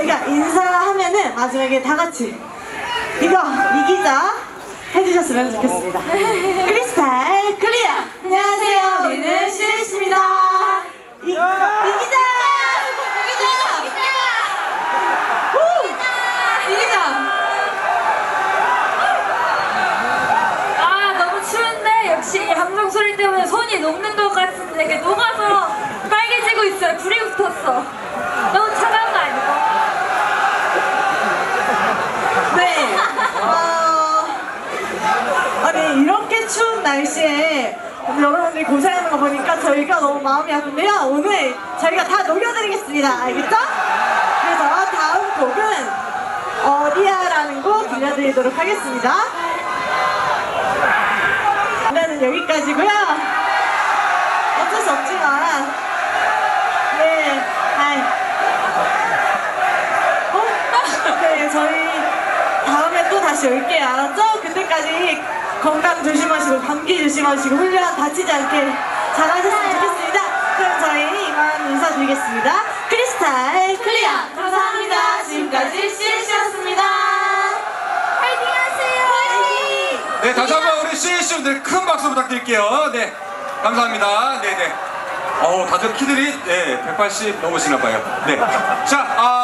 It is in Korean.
그러니까 인사하면은 마지막에 다 같이 이거 이기자 해주셨으면 좋겠습니다. 크리스탈 클리어. 안녕하세요. 우리는 시리스입니다. 이, 이기자. 이기자. 아 소리 때문에 손이 녹는 것 같은데 이게 녹아서 빨개지고 있어요. 불이 붙었어. 너무 차가운 거 아니고? 네. 어, 아니 이렇게 추운 날씨에 여러분들이 고생하는 거 보니까 저희가 너무 마음이 아픈데요. 오늘 저희가 다 녹여드리겠습니다. 알겠죠? 그래서 다음 곡은 어디야라는 곡 들려드리도록 하겠습니다. 노래는 여기까지고요. 어쩔 수 없지만 네, 아이. 어? 네, 저희 다음에 또 다시 올게요. 알았죠? 그때까지 건강 조심하시고 감기 조심하시고 훈련 다치지 않게 잘하셨으면 좋겠습니다. 그럼 저희 이만 인사드리겠습니다. 크리스탈 클리어 감사합니다. 지금까지 CNC였습니다. 파이팅 하세요. 네, 다시 한번 우리 CC분들 큰 박수 부탁드릴게요. 네, 감사합니다. 네, 네. 어우, 다들 키들이 네, 180 넘으시나 봐요. 네. 자, 아.